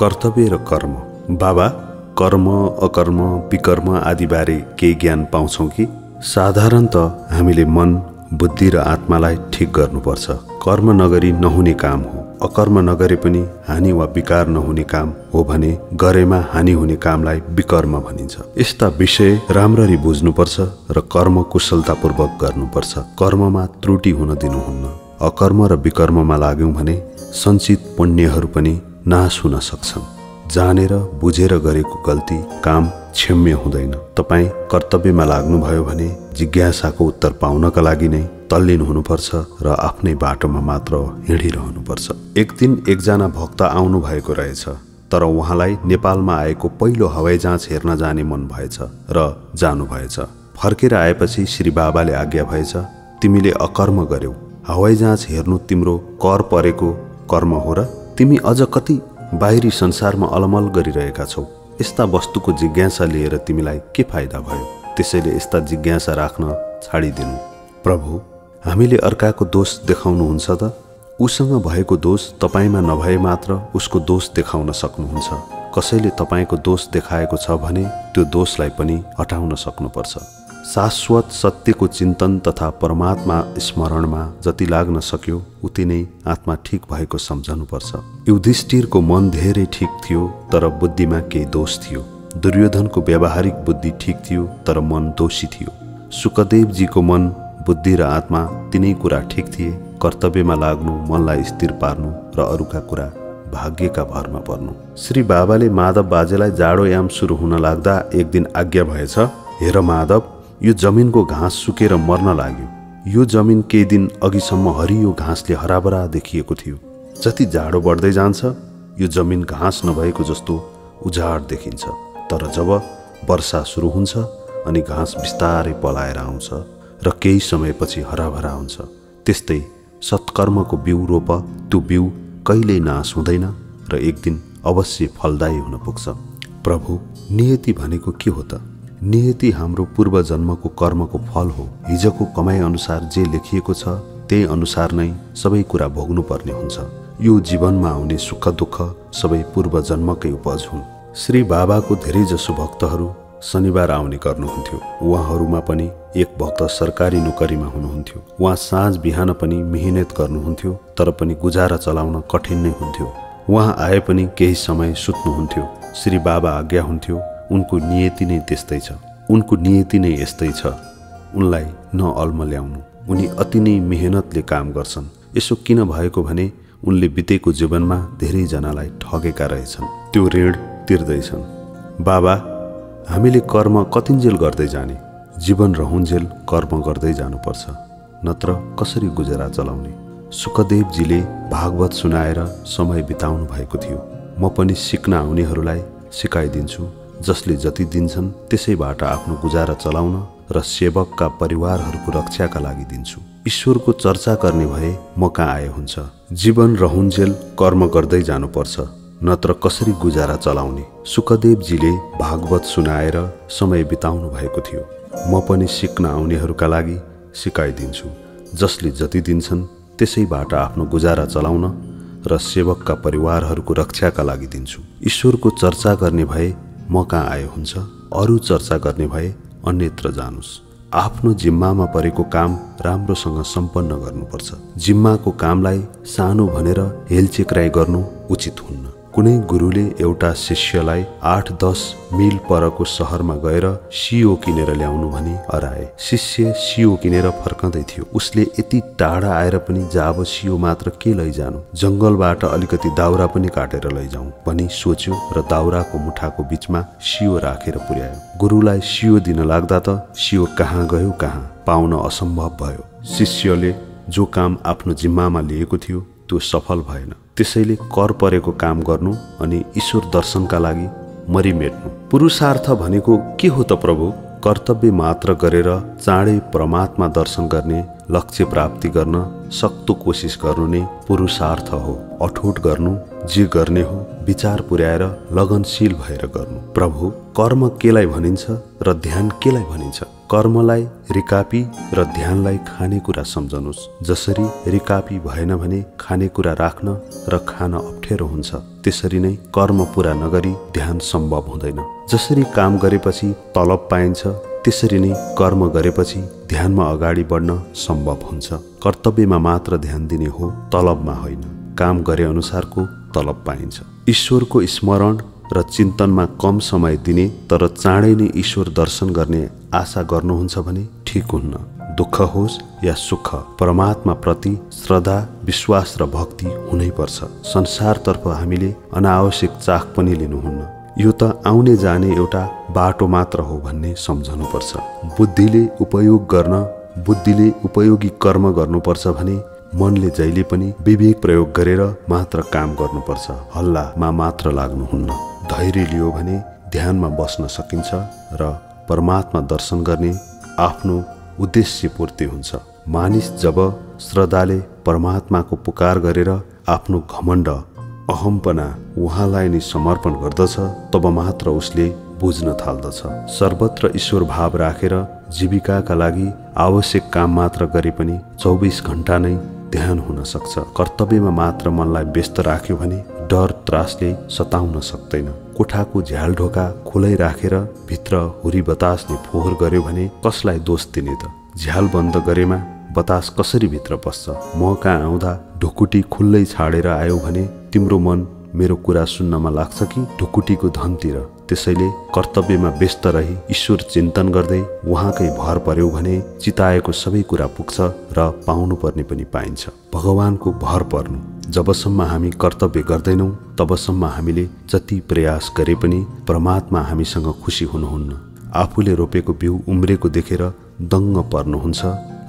कर्तव्य र कर्म। बाबा कर्म अकर्म विकर्म आदिबारे केही ज्ञान पाउँछौँ कि? साधारणत हामीले मन बुद्धि र आत्मालाई ठिक गर्नुपर्छ। कर्म नगरी नहुने काम हो। अकर्म नगरे पनि हानि वा विकार नहुने काम हो भने गरेमा हानि हुने कामलाई विकर्म भनिन्छ। यस्ता विषय राम्ररी बुझ्नुपर्छ र कर्म कुशलतापूर्वक गर्नुपर्छ। कर्ममा त्रुटि हुन दिनुहुन्न। अकर्म र विकर्ममा लाग्यौँ भने सञ्चित पुण्यहरू पनि नाश हुन सक्छन्। जानेर बुझेर गरेको गल्ती काम क्षम्य हुँदैन। तपाईँ कर्तव्यमा लाग्नुभयो भने जिज्ञासाको उत्तर पाउनका लागि नै तल्लीन हुनुपर्छ र आफ्नै बाटोमा मात्र हिँडिरहनुपर्छ। एक दिन एकजना भक्त आउनु भएको रहेछ तर उहाँलाई नेपालमा आएको पहिलो हवाई जाँच हेर्न जाने मन भएछ र जानु भएछ। फर्केर आएपछि श्री बाबाले आज्ञा भएछ तिमीले अकर्म गर्यौ। हवाई जाँच हेर्नु तिम्रो कर परेको कर्म हो र तिमी अझ कति बाहिरी संसारमा अलमल गरिरहेका छौ। यस्ता वस्तुको जिज्ञासा लिएर तिमीलाई के फाइदा भयो? त्यसैले यस्ता जिज्ञासा राख्न छाडिदिनु। प्रभु हामीले अर्काको दोष देखाउनुहुन्छ त? उसँग भएको दोष तपाईँमा नभए मात्र उसको दोष देखाउन सक्नुहुन्छ। कसैले तपाईँको दोष देखाएको छ भने त्यो दोषलाई पनि हटाउन सक्नुपर्छ। शाश्वत सत्यको चिन्तन तथा परमात्मा स्मरणमा जति लाग्न सक्यो उति नै आत्मा ठिक भएको सम्झनुपर्छ। युधिष्ठिरको मन धेरै ठिक थियो तर बुद्धिमा केही दोष थियो। दुर्योधनको व्यावहारिक बुद्धि ठिक थियो तर मन दोषी थियो। सुखदेवजीको मन बुद्धि र आत्मा तिनै कुरा ठिक थिए। कर्तव्यमा लाग्नु मनलाई स्थिर पार्नु र अरूका कुरा भाग्यका भरमा पर्नु। श्री बाबाले माधव बाजेलाई जाडोयाम सुरु हुन लाग्दा एक दिन आज्ञा भएछ हेर माधव यो जमिनको घाँस सुकेर मर्न लाग्यो। यो जमिन केही दिन अघिसम्म हरियो घाँसले हराभरा देखिएको थियो। जति जाडो बढ्दै जान्छ यो जमिन घाँस नभएको जस्तो उजाड देखिन्छ। तर जब वर्षा सुरु हुन्छ अनि घाँस बिस्तारै पलाएर आउँछ र केही समयपछि हराभरा हुन्छ त्यस्तै सत्कर्मको बिउ रोप त्यो बिउ कहिल्यै नाश हुँदैन र एक दिन अवश्य फलदायी हुन पुग्छ। प्रभु नियति भनेको के हो त? नियति हाम्रो पूर्व जन्मको कर्मको फल हो। हिजोको कमाइ अनुसार जे लेखिएको छ त्यही अनुसार नै सबै कुरा भोग्नुपर्ने हुन्छ। यो जीवनमा आउने सुख दुःख सबै पूर्व जन्मकै उपज हुन्। श्री बाबाको धेरैजसो भक्तहरू शनिबार आउने गर्नुहुन्थ्यो। उहाँहरूमा पनि एक भक्त सरकारी नोकरीमा हुनुहुन्थ्यो। उहाँ साँझ बिहान पनि मिहिनेत गर्नुहुन्थ्यो तर पनि गुजारा चलाउन कठिन नै हुन्थ्यो। उहाँ आए पनि केही समय सुत्नुहुन्थ्यो। श्री बाबा आज्ञा हुन्थ्यो उनको नियति नै त्यस्तै छ। उनको नियति नै यस्तै छ। उनलाई न अल्मल्याउनु। उनी अति नै मेहनतले काम गर्छन्। यसो किन भएको भने उनले बितेको जीवनमा धेरैजनालाई ठगेका रहेछन्। त्यो ऋण तिर्दैछन्। बाबा हामीले कर्म कतिन्जेल गर्दै जाने। जीवन रहन्जेल कर्म गर्दै जानुपर्छ। नत्र कसरी गुजरा चलाउने? सुखदेवजीले भागवत सुनाएर समय बिताउनु भएको थियो। म पनि सिक्न आउनेहरूलाई सिकाइदिन्छु। जसले जति दिन्छन् त्यसैबाट आफ्नो गुजारा चलाउन र सेवकका परिवारहरूको रक्षाका लागि दिन्छु। ईश्वरको चर्चा गर्ने भए म कहाँ आए हुन्छ? जीवन रहन्जेल कर्म गर्दै जानुपर्छ नत्र कसरी गुजारा चलाउने? सुखदेवजीले भागवत सुनाएर समय बिताउनु भएको थियो। म पनि सिक्न आउनेहरूका लागि सिकाइदिन्छु। जसले जति दिन्छन् त्यसैबाट आफ्नो गुजारा चलाउन र सेवकका परिवारहरूको रक्षाका लागि दिन्छु। ईश्वरको चर्चा गर्ने भए म कहाँ आयो हुन्छ? अरू चर्चा गर्ने भए अन्यत्र जानुस्। आफ्नो जिम्मामा परेको काम राम्रोसँग सम्पन्न गर्नुपर्छ। जिम्माको कामलाई सानो भनेर हेलचेक्राइ गर्नु उचित हुन्न। कुनै गुरुले एउटा शिष्यलाई आठ दस मिल परको सहरमा गएर सियो किनेर ल्याउनु भनी हराए शिष्य सियो किनेर फर्कँदै थियो। उसले यति टाढा आएर पनि जाब सियो मात्र के लैजानु? जङ्गलबाट अलिकति दाउरा पनि काटेर लैजाउँ भनी सोच्यो र दाउराको मुठाको बिचमा सियो राखेर पुर्यायो। गुरुलाई सियो दिन लाग्दा त सियो कहाँ गयो कहाँ? पाउन असम्भव भयो। शिष्यले जो काम आफ्नो जिम्मामा लिएको थियो त्यो सफल भएन। त्यसैले कर परेको काम गर्नु अनि ईश्वर दर्शनका लागि मरिमेट्नु। पुरुषार्थ भनेको के हो त प्रभु? कर्तव्य मात्र गरेर चाँडै परमात्मा दर्शन गर्ने लक्ष्य प्राप्ति गर्न सक्दो कोसिस गर्नु नै पुरुषार्थ हो। अठोट गर्नु जे गर्ने हो विचार पुर्याएर लगनशील भएर गर्नु। प्रभु कर्म केलाई भनिन्छ र ध्यान केलाई भनिन्छ? कर्मलाई रिकापी र ध्यानलाई खानेकुरा सम्झनुहोस्। जसरी रिकापी भएन भने खानेकुरा राख्न र खान अप्ठ्यारो हुन्छ त्यसरी नै कर्म पुरा नगरी ध्यान सम्भव हुँदैन। जसरी काम गरेपछि तलब पाइन्छ त्यसरी नै कर्म गरेपछि ध्यानमा अगाडि बढ्न सम्भव हुन्छ। कर्तव्यमा मात्र ध्यान दिने हो तलबमा होइन। काम गरे अनुसारको तलब पाइन्छ। ईश्वरको स्मरण र चिन्तनमा कम समय दिने तर चाँडै नै ईश्वर दर्शन गर्ने आशा गर्नुहुन्छ भने ठिक हुन्न। दुःख होस् या सुख परमात्मा प्रति श्रद्धा विश्वास र भक्ति हुनैपर्छ संसारतर्फ हामीले अनावश्यक चाख पनि लिनुहुन्न। यो त आउने जाने एउटा बाटो मात्र हो भन्ने सम्झनुपर्छ। बुद्धिले उपयोग गर्न बुद्धिले उपयोगी कर्म गर्नुपर्छ भने मनले जहिले पनि विवेक प्रयोग गरेर मात्र काम गर्नुपर्छ। हल्लामा मात्र लाग्नुहुन्न। धैर्य लियो भने ध्यानमा बस्न सकिन्छ र परमात्मा दर्शन गर्ने आफ्नो उद्देश्य पूर्ति हुन्छ। मानिस जब श्रद्धाले परमात्माको पुकार गरेर आफ्नो घमण्ड अहम्पना उहाँलाई नै समर्पण गर्दछ तब मात्र उसले बुझ्न थाल्दछ। सर्वत्र ईश्वर भाव राखेर जीविकाका लागि आवश्यक काम मात्र गरे पनि चौबिस घन्टा नै ध्यान हुन सक्छ। कर्तव्यमा मात्र मनलाई व्यस्त राख्यो भने डर त्रासले सताउन सक्दैन। कोठाको झ्याल ढोका खुलै राखेर भित्र हुरी बतासले फोहोर गर्यो भने कसलाई दोष दिने त? झ्याल बन्द गरेमा बतास कसरी भित्र पस्छ? म कहाँ आउँदा ढुकुटी खुल्लै छाडेर आयो भने तिम्रो मन मेरो कुरा सुन्नमा लाग्छ कि? ढुकुटीको धनतिर। त्यसैले कर्तव्यमा व्यस्त रही ईश्वर चिन्तन गर्दै उहाँकै भर पर्यो भने चिताएको सबै कुरा पुग्छ र पाउनुपर्ने पनि पाइन्छ। भगवानको भर पर्नु। जबसम्म हामी कर्तव्य गर्दैनौँ तबसम्म हामीले जति प्रयास गरे पनि परमात्मा हामीसँग खुसी हुनुहुन्न। आफूले रोपेको बिउ उम्रेको देखेर दङ्ग पर्नुहुन्छ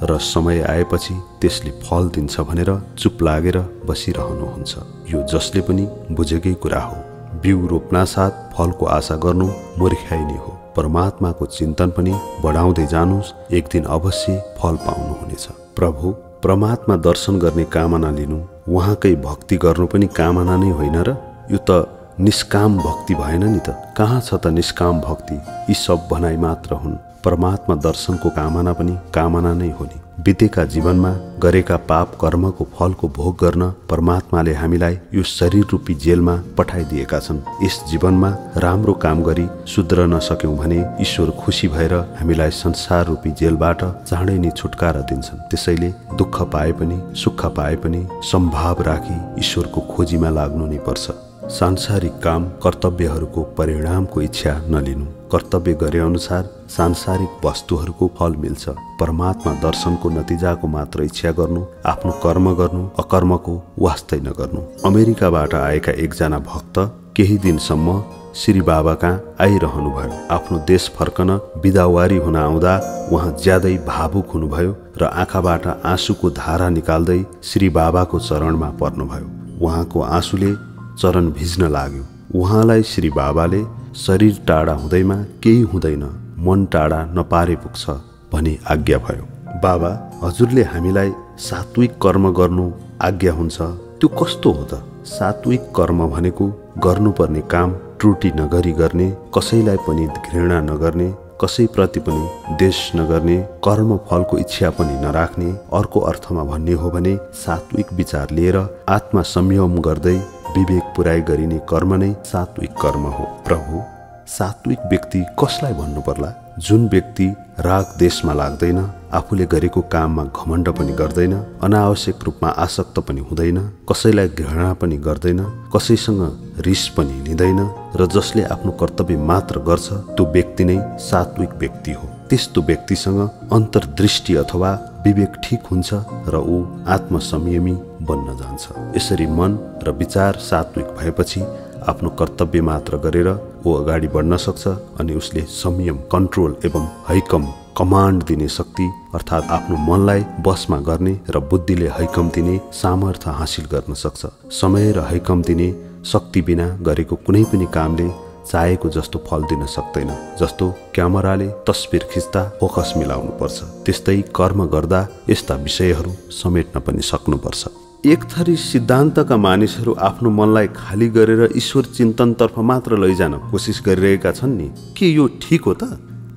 र समय आएपछि त्यसले फल दिन्छ भनेर चुप लागेर बसिरहनुहुन्छ। यो जसले पनि बुझेकै कुरा हो। बिउ रोप्नासाथ फलको आशा गर्नु मूर्खाइ नै हो। परमात्माको चिन्तन पनि बढाउँदै जानुहोस् एक दिन अवश्य फल पाउनुहुनेछ। प्रभु परमात्मा दर्शन गर्ने कामना लिनु उहाँकै भक्ति गर्नु पनि कामना नै होइन र यो त निष्काम भक्ति भएन नि त। कहाँ छ त निष्काम भक्ति? यी सब भनाइ मात्र हुन्। परमात्मा दर्शनको कामना पनि कामना नै हो नि। बितेका जीवनमा गरेका पाप कर्मको फलको भोग गर्न परमात्माले हामीलाई यो शरीर रूपी जेलमा पठाइदिएका छन्। यस जीवनमा राम्रो काम गरी सुध्रन सक्यौँ भने ईश्वर खुसी भएर हामीलाई संसार रूपी जेलबाट चाँडै नै छुटकारा दिन्छन्। त्यसैले दुःख पाए पनि सुख पाए पनि सम्भाव राखी ईश्वरको खोजीमा लाग्नु नै पर्छ। सांसारिक काम कर्तव्यहरूको परिणामको इच्छा नलिनु। कर्तव्य गरे अनुसार सांसारिक वस्तुहरूको फल मिल्छ। परमात्मा दर्शनको नतिजाको मात्र इच्छा गर्नु आफ्नो कर्म गर्नु अकर्मको वास्तै नगर्नु। अमेरिकाबाट आएका एकजना भक्त केही दिनसम्म श्री बाबा कहाँ आइरहनुभयो। आफ्नो देश फर्कन बिदावारी हुन आउँदा उहाँ ज्यादै भावुक हुनुभयो र आँखाबाट आँसुको धारा निकाल्दै श्री बाबाको चरणमा पर्नुभयो। उहाँको आँसुले चरण भिज्न लाग्यो। उहाँलाई श्री बाबाले शरीर टाढा हुँदैमा केही हुँदैन मन टाढा नपारे पुग्छ भनी आज्ञा भयो। बाबा हजुरले हामीलाई सात्विक कर्म गर्नु आज्ञा हुन्छ। त्यो कस्तो हो त? सात्विक कर्म भनेको गर्नुपर्ने काम त्रुटि नगरी गर्ने कसैलाई पनि घृणा नगर्ने कसैप्रति पनि देश नगर्ने कर्म फलको इच्छा पनि नराख्ने अर्को अर्थमा भन्ने हो भने सात्विक विचार लिएर आत्मा संयम गर्दै विवेक पुराइ गरिने कर्म नै सात्विक कर्म हो। प्रभु सात्विक व्यक्ति कसलाई भन्नु पर्ला जुन व्यक्ति राग देशमा लाग्दैन आफूले गरेको काममा घमण्ड पनि गर्दैन अनावश्यक रूपमा आसक्त पनि हुँदैन कसैलाई घृणा पनि गर्दैन कसैसँग रिस पनि लिँदैन र जसले आफ्नो कर्तव्य मात्र गर्छ त्यो व्यक्ति नै सात्विक व्यक्ति हो। त्यस्तो व्यक्तिसँग अन्तर्दृष्टि अथवा विवेक ठिक हुन्छ र ऊ आत्मसंयमी बन्न जान्छ। यसरी मन र विचार सात्विक भएपछि आफ्नो कर्तव्य मात्र गरेर ऊ अगाडि बढ्न सक्छ अनि उसले संयम कन्ट्रोल एवं हैकम कमान्ड दिने शक्ति अर्थात् आफ्नो मनलाई बसमा गर्ने र बुद्धिले हैकम दिने सामर्थ्य हासिल गर्न सक्छ। समय र हैकम दिने शक्ति बिना गरेको कुनै पनि कामले चाहेको जस्तो फल दिन सक्दैन। जस्तो क्यामेराले तस्बिर खिच्दा फोकस मिलाउनु पर्छ त्यस्तै कर्म गर्दा यस्ता विषयहरू समेट्न पनि सक्नुपर्छ। एक थरी सिद्धान्तका मानिसहरू आफ्नो मनलाई खाली गरेर ईश्वर चिन्तनतर्फ मात्र लैजान कोसिस गरिरहेका छन् नि। के यो ठिक हो त?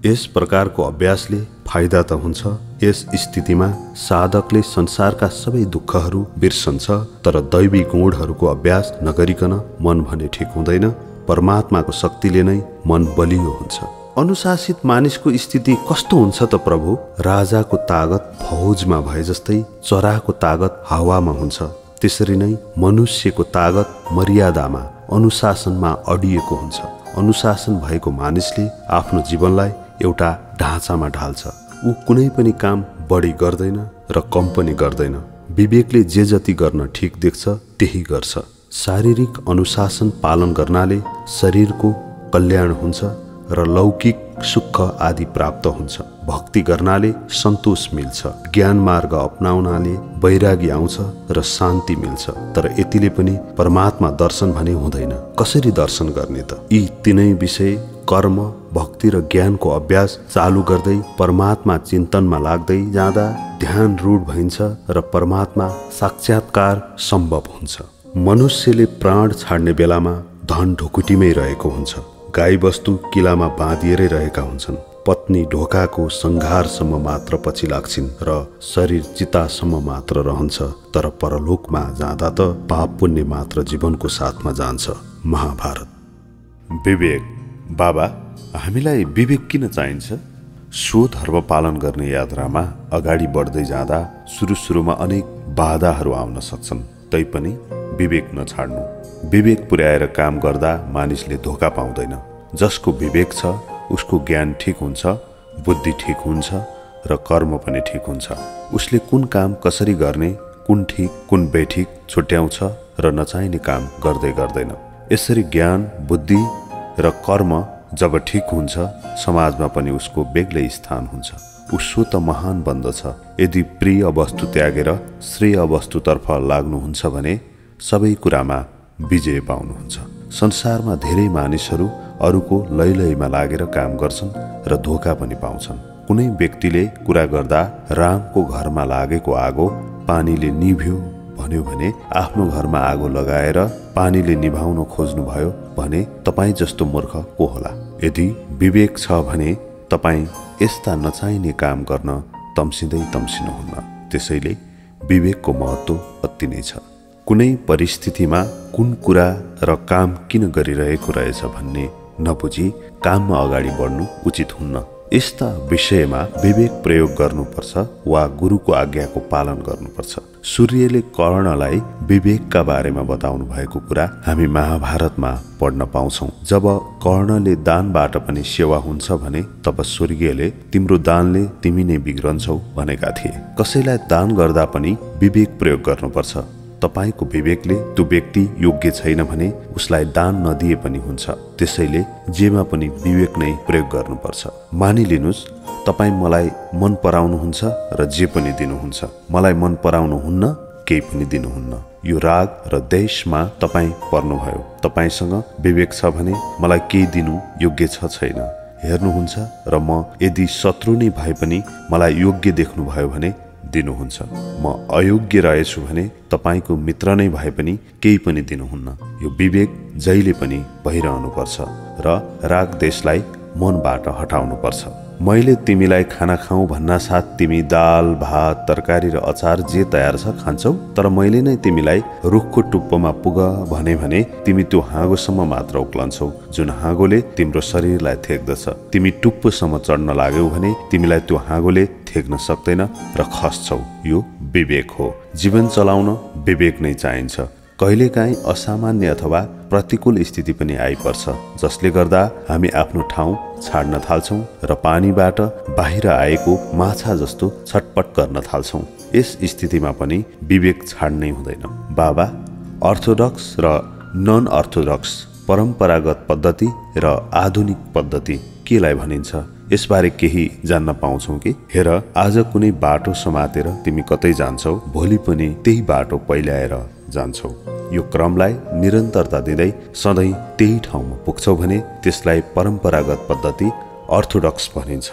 यस प्रकारको अभ्यासले फाइदा त हुन्छ। यस स्थितिमा साधकले संसारका सबै दुःखहरू बिर्सन्छ तर दैवी गुणहरूको अभ्यास नगरिकन मन भने ठिक हुँदैन। परमात्माको शक्तिले नै मन बलियो हुन्छ। अनुशासित मानिसको स्थिति कस्तो हुन्छ त प्रभु? राजाको तागत फौजमा भए जस्तै चराको तागत हावामा हुन्छ। त्यसरी नै मनुष्यको तागत मर्यादामा अनुशासनमा अडिएको हुन्छ। अनुशासन भएको मानिसले आफ्नो जीवनलाई एउटा ढाँचामा ढाल्छ। ऊ कुनै पनि काम बढी गर्दैन र कम पनि गर्दैन। विवेकले जे जति गर्न ठिक देख्छ त्यही गर्छ। शारीरिक अनुशासन पालन गर्नाले शरीरको कल्याण हुन्छ र लौकिक सुख आदि प्राप्त हुन्छ। भक्ति गर्नाले सन्तोष मिल्छ। ज्ञान मार्ग अप्नाउनाले वैरागी आउँछ र शान्ति मिल्छ। तर यतिले पनि परमात्मा दर्शन भने हुँदैन। कसरी दर्शन गर्ने त? यी तिनै विषय कर्म भक्ति र ज्ञानको अभ्यास चालु गर्दै परमात्मा चिन्तनमा लाग्दै जाँदा ध्यान रूढ भइन्छ र परमात्मा साक्षात्कार सम्भव हुन्छ। मनुष्यले प्राण छाड्ने बेलामा धन ढुकुटीमै रहेको हुन्छ। गाई बस्तु किलामा बाँधिएरै रहेका हुन्छन्। पत्नी ढोकाको सङ्घारसम्म मात्र पछि लाग्छिन् र शरीर चितासम्म मात्र रहन्छ। तर परलोकमा जाँदा त पाप पुण्य मात्र जीवनको साथमा जान्छ। महाभारत। विवेक बाबा हामीलाई विवेक किन चाहिन्छ? सो धर्म पालन गर्ने यात्रामा अगाडि बढ्दै जाँदा सुरु सुरुमा अनेक बाधाहरू आउन सक्छन्। तैपनि विवेक नछाड्नु। विवेक पुर्याएर काम गर्दा मानिसले धोका पाउँदैन। जसको विवेक छ उसको ज्ञान ठिक हुन्छ बुद्धि ठिक हुन्छ र कर्म पनि ठिक हुन्छ। उसले कुन काम कसरी गर्ने कुन ठिक कुन बेठिक छुट्याउँछ र नचाहिने काम गर्दै गर्दैन। यसरी ज्ञान बुद्धि र कर्म जब ठिक हुन्छ समाजमा पनि उसको बेग्लै स्थान हुन्छ। उसो त महान बन्दछ यदि प्रिय वस्तु त्यागेर श्रेय वस्तुतर्फ लाग्नुहुन्छ भने सबै कुरामा विजय पाउनुहुन्छ। संसारमा धेरै मानिसहरू अरूको लैलैमा लागेर काम गर्छन् र धोका पनि पाउँछन्। कुनै व्यक्तिले कुरा गर्दा रामको घरमा लागेको आगो पानीले निभ्यो भन्यो भने आफ्नो घरमा आगो लगाएर पानीले निभाउन खोज्नुभयो भने तपाईँ जस्तो मूर्ख को होला? यदि विवेक छ भने तपाईँ यस्ता नचाहिने काम गर्न तम्सिँदै तम्सिनुहुन्न। त्यसैले विवेकको महत्त्व अति नै छ। कुनै परिस्थितिमा कुन कुरा र काम किन गरिरहेको रहेछ भन्ने नबुझी काममा अगाडि बढ्नु उचित हुन्न। यस्ता विषयमा विवेक प्रयोग गर्नुपर्छ वा गुरुको आज्ञाको पालन गर्नुपर्छ। सूर्यले कर्णलाई विवेकका बारेमा बताउनु भएको कुरा हामी महाभारतमा पढ्न पाउँछौ। जब कर्णले दानबाट पनि सेवा हुन्छ भने तब सूर्यले तिम्रो दानले तिमी नै बिग्रन्छौ भनेका थिए। कसैलाई दान गर्दा पनि विवेक प्रयोग गर्नुपर्छ। तपाईँको विवेकले त्यो व्यक्ति योग्य छैन भने उसलाई दान नदिए पनि हुन्छ। त्यसैले जेमा पनि विवेक नै प्रयोग गर्नुपर्छ। मानिलिनुहोस् तपाईँ मलाई मन पराउनुहुन्छ र जे पनि दिनुहुन्छ। मलाई मन पराउनुहुन्न केही पनि दिनुहुन्न। यो राग र देशमा तपाईँ पर्नुभयो। तपाईँसँग विवेक छ भने मलाई केही दिनु योग्य छ छैन। हेर्नुहुन्छ र म यदि शत्रु नै भए पनि मलाई योग्य देख्नुभयो भने दिनुहुन्छ। म अयोग्य रहेछु भने तपाईँको मित्र नै भए पनि केही पनि दिनुहुन्न। यो विवेक जहिले पनि भइरहनुपर्छ र राग देशलाई मनबाट हटाउनुपर्छ। मैले तिमीलाई खाना खाऊ साथ तिमी दाल भात तरकारी र अचार जे तयार छ खान्छौ तर मैले नै तिमीलाई रुखको टुप्पोमा पुग भने भने तिमी त्यो हाँगोसम्म मात्र उक्लन्छौ जुन हाँगोले तिम्रो शरीरलाई थेक्दछ तिमी टुप्पोसम्म चढ्न लाग्यौ भने तिमीलाई त्यो हाँगोले थेक्न सक्दैन र खस्छौ। यो विवेक हो। जीवन चलाउन विवेक नै चाहिन्छ। कहिलेकाहीँ असामान्य अथवा प्रतिकूल स्थिति पनि आइपर्छ जसले गर्दा हामी आफ्नो ठाउँ छाड्न थाल्छौँ र पानीबाट बाहिर आएको माछा जस्तो छटपट गर्न थाल्छौँ। यस स्थितिमा पनि विवेक छाड्नै हुँदैन। बाबा अर्थोडक्स र नन अर्थोडक्स परम्परागत पद्धति र आधुनिक पद्धति केलाई भनिन्छ? यसबारे केही जान्न पाउँछौ कि? हेर आज कुनै बाटो समातेर तिमी कतै जान्छौ भोलि पनि त्यही बाटो पहिल्याएर जान्छौ। यो क्रमलाई निरन्तरता दिँदै सधैँ त्यही ठाउँमा पुग्छौ भने त्यसलाई परम्परागत पद्धति अर्थोडक्स भनिन्छ।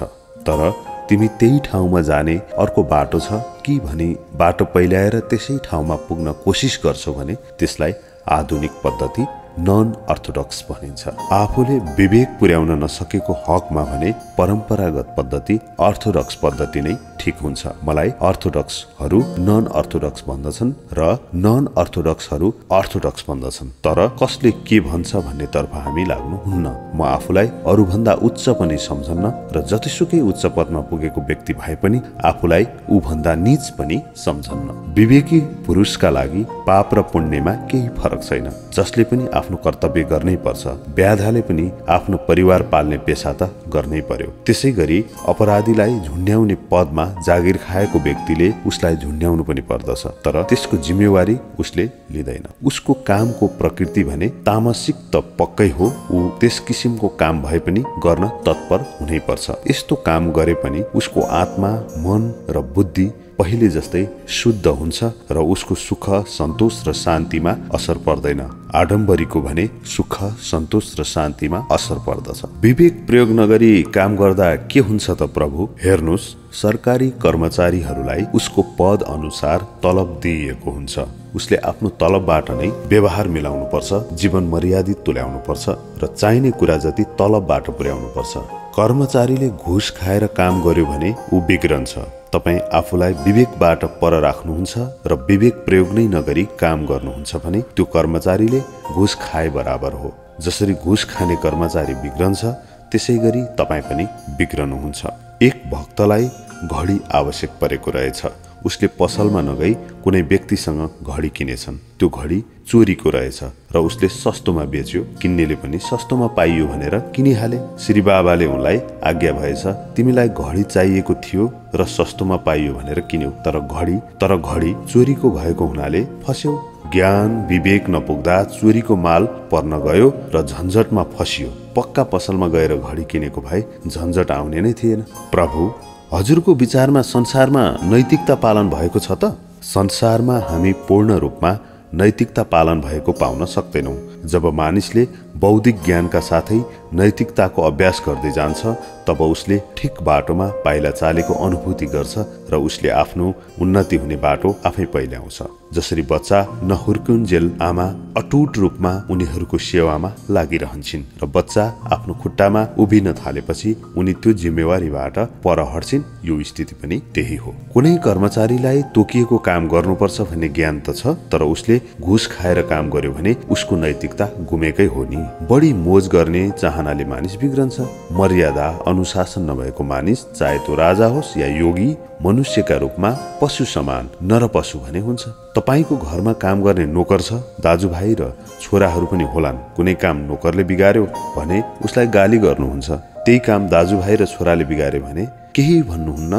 तर तिमी त्यही ठाउँमा जाने अर्को बाटो छ कि भनी बाटो पहिल्याएर त्यसै ठाउँमा पुग्न कोसिस गर्छौ भने त्यसलाई आधुनिक पद्धति नन अर्थोडक्स भनिन्छ। आफूले विवेक पुर्याउन नसकेको हकमा भने परम्परागत पद्धति अर्थोडक्स पद्धति नै ठिक हुन्छ। मलाई अर्थोडक्सहरू नन अर्थोडक्स भन्दछन् र नन अर्थोडक्सहरू अर्थोडक्स भन्दछन्। तर कसले के भन्छ भन्नेतर्फ हामी लाग्नुहुन्न। म आफूलाई अरूभन्दा उच्च पनि सम्झन्न र जतिसुकै उच्च पदमा पुगेको व्यक्ति भए पनि आफूलाई ऊभन्दा निच पनि सम्झन्न। विवेकी पुरुषका लागि पाप र पुण्यमा केही फरक छैन। जसले पनि आफ्नो कर्तव्य गर्नै पर्छ व्याधाले पनि आफ्नो परिवार पाल्ने पेसा त गर्नै पर्यो। त्यसै गरी अपराधीलाई झुन्ड्याउने पदमा जागिर खाएको व्यक्तिले उसलाई झुन्ड्याउनु पनि पर्दछ तर त्यसको जिम्मेवारी उसले लिँदैन। उसको कामको प्रकृति भने तामसिक त पक्कै हो ऊ त्यस किसिमको काम भए पनि गर्न तत्पर हुनै पर्छ। यस्तो काम गरे पनि उसको आत्मा मन र बुद्धि पहिले जस्तै शुद्ध हुन्छ र उसको सुख सन्तोष र शान्तिमा असर पर्दैन। आडम्बरीको भने सुख सन्तोष र शान्तिमा असर पर्दछ। विवेक प्रयोग नगरी काम गर्दा के हुन्छ त प्रभु? हेर्नुहोस् सरकारी कर्मचारीहरूलाई उसको पद अनुसार तलब दिइएको हुन्छ। उसले आफ्नो तलबबाट नै व्यवहार मिलाउनु पर्छ जीवन मर्यादित तुल्याउनु पर्छ र चाहिने कुरा जति तलबबाट पुर्याउनु पर्छ कर्मचारीले घुस खाएर काम गर्यो भने ऊ बिग्रन्छ। तपाईँ आफूलाई विवेकबाट पर राख्नुहुन्छ र विवेक प्रयोग नै नगरी काम गर्नुहुन्छ भने त्यो कर्मचारीले घुस खाए बराबर हो। जसरी घुस खाने कर्मचारी बिग्रन्छ त्यसै गरी तपाईँ पनि बिग्रनुहुन्छ। एक भक्तलाई घडी आवश्यक परेको रहेछ। उसले पसलमा नगई कुनै व्यक्तिसँग घडी किनेछन्। त्यो घडी चोरीको रहेछ र उसले सस्तोमा बेच्यो किन्नेले पनि सस्तोमा पाइयो भनेर किनिहाले। श्री बाबाले उनलाई आज्ञा भएछ तिमीलाई घडी चाहिएको थियो र सस्तोमा पाइयो भनेर किन्यौ। तर घडी तर घडी चोरीको भएको हुनाले फस्यौ। ज्ञान विवेक नपुग्दा चोरीको माल पर्न गयो र झन्झटमा फसियो। पक्का पसलमा गएर घडी किनेको भए झन्झट आउने नै थिएन। प्रभु हजुरको विचारमा संसारमा नैतिकता पालन भएको छ त? संसारमा हामी पूर्ण रूपमा नैतिकता पालन भएको पाउन सक्दैनौँ। जब मानिसले बौद्धिक ज्ञानका साथै नैतिकताको अभ्यास गर्दै जान्छ तब उसले ठिक बाटोमा पाइला चालेको अनुभूति गर्छ र उसले आफ्नो उन्नति हुने बाटो आफै पहिल्याउँछ। जसरी बच्चा नहुर्कुन्जेल आमा अटुट रूपमा उनीहरूको सेवामा लागिरहन्छन् र बच्चा आफ्नो खुट्टामा उभिन थालेपछि उनी त्यो जिम्मेवारीबाट पर हट्छिन् यो स्थिति पनि त्यही हो। कुनै कर्मचारीलाई तोकिएको काम गर्नुपर्छ भन्ने ज्ञान त छ तर उसले घुस खाएर काम गर्यो भने उसको नैतिकता गुमेकै हो नि। बढी मोज गर्ने चाहनाले मानिस बिग्रन्छ। मर्यादा अनुशासन नभएको मानिस चाहे त्यो राजा होस् या योगी मनुष्यका रूपमा पशु समान नर पशु भने हुन्छ। तपाईँको घरमा काम गर्ने नोकर छ दाजुभाइ र छोराहरू पनि होलान्। कुनै काम नोकरले बिगार्यो भने उसलाई गाली गर्नुहुन्छ। त्यही काम दाजुभाइ र छोराले बिगार्यो भने केही भन्नुहुन्न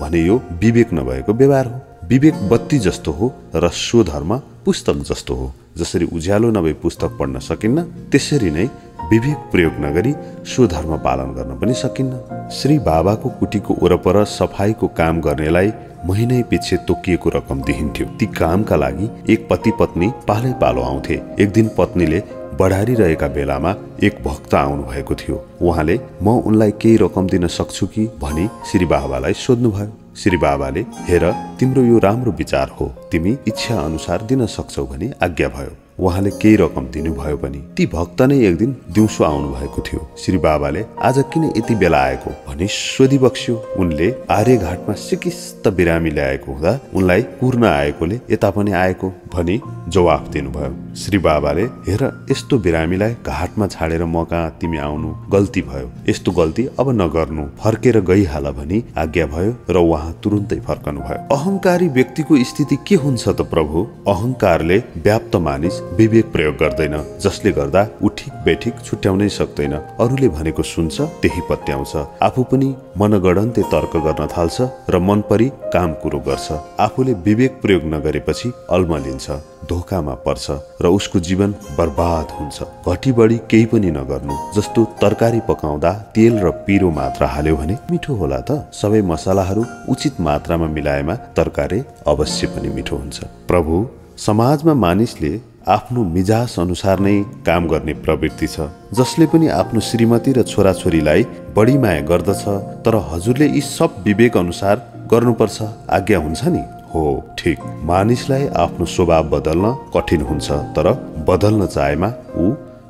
भने यो विवेक नभएको व्यवहार हो। विवेक बत्ती जस्तो हो र स्वधर्म पुस्तक जस्तो हो। जसरी उज्यालो नभए पुस्तक पढ्न सकिन्न त्यसरी नै विवेक प्रयोग नगरी स्वधर्म पालन गर्न पनि सकिन्न। श्री बाबाको कुटीको वरपर सफाईको काम गर्नेलाई महिनै पछि तोकिएको रकम दिइन्थ्यो। ती कामका लागि एक पति पत्नी पालै पालो आउँथे। एक दिन पत्नीले बढारिरहेका बेलामा एक भक्त आउनु भएको थियो। उहाँले म उनलाई केही रकम दिन सक्छु कि? भनी श्री बाबालाई सोध्नुभयो। श्री बाबाले हेर तिम्रो यो राम्रो विचार हो। तिमी इच्छा अनुसार दिन सक्छौ भनी आज्ञा भयो। उहाँले केही रकम दिनुभयो पनि ती भक्त नै एक दिन दिउँसो आउनु भएको थियो। श्री बाबाले आज किन यति बेला आएको भनी सोधी बक्स्यो उनले आर्यघाटमा सिकिस्त बिरामी ल्याएको हुँदा उनलाई कुर्न आएकोले यता पनि आएको भनी जवाफ दिनुभयो। श्री बाबाले हेर यस्तो बिरामीलाई घाटमा छाडेर म कहाँ तिमी आउनु? गल्ती भयो। यस्तो गल्ती अब नगर्नु। फर्केर गइहाल भनी आज्ञा भयो र उहाँ तुरुन्तै फर्कनु भयो अहङ्कारी व्यक्तिको स्थिति के हुन्छ त प्रभु? अहङ्कारले व्याप्त मानिस विवेक प्रयोग गर्दैन जसले गर्दा ऊ ठिक बेठिक छुट्याउनै सक्दैन। अरूले भनेको सुन्छ त्यही पत्याउँछ। आफू पनि मनगढन्ते तर्क गर्न थाल्छ र मन परी काम कुरो गर्छ। आफूले विवेक प्रयोग नगरेपछि अल्मलिन्छ धोकामा पर्छ र उसको जीवन बर्बाद हुन्छ। घटी बढी केही पनि नगर्नु जस्तो तरकारी पकाउँदा तेल र पिरो मात्रा हाल्यो भने मिठो होला त। सबै मसलाहरू उचित मात्रामा मिलाएमा तरकारी अवश्य पनि मिठो हुन्छ। प्रभु समाजमा मानिसले आफ्नो मिजास अनुसार नै काम गर्ने प्रवृत्ति छ जसले पनि आफ्नो श्रीमती र छोराछोरीलाई बढी माया गर्दछ तर हजुरले यी सब विवेक अनुसार गर्नुपर्छ आज्ञा हुन्छ नि? हो ठिक। मानिसलाई आफ्नो स्वभाव बदल्न कठिन हुन्छ तर बदल्न चाहेमा ऊ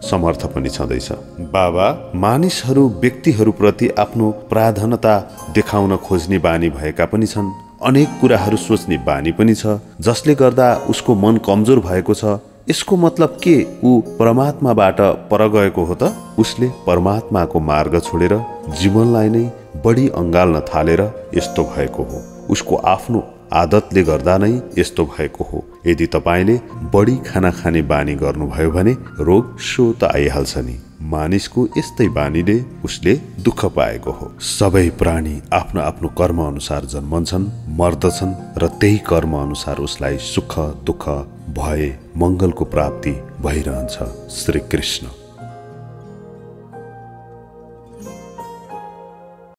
समर्थ पनि छँदैछ। बाबा मानिसहरू व्यक्तिहरूप्रति आफ्नो प्राधान्यता देखाउन खोज्ने बानी भएका पनि छन्। अनेक कुराहरू सोच्ने बानी पनि छ जसले गर्दा उसको मन कमजोर भएको छ यसको मतलब के ऊ परमात्माबाट पर गएको हो त? उसले परमात्माको मार्ग छोडेर जीवनलाई नै बढी अँगाल्न थालेर यस्तो भएको हो। उसको आफ्नो आदतले गर्दा नै यस्तो भएको हो। यदि तपाईँले बढी खाना खाने बानी गर्नुभयो भने रोग सो त आइहाल्छ नि। मानिसको यस्तै बानीले उसले दुःख पाएको हो। सबै प्राणी आफ्नो आफ्नो कर्म अनुसार जन्मन्छन् मर्दछन् र त्यही कर्म अनुसार उसलाई सुख दुःख भए मङ्गलको प्राप्ति भइरहन्छ। श्री कृष्ण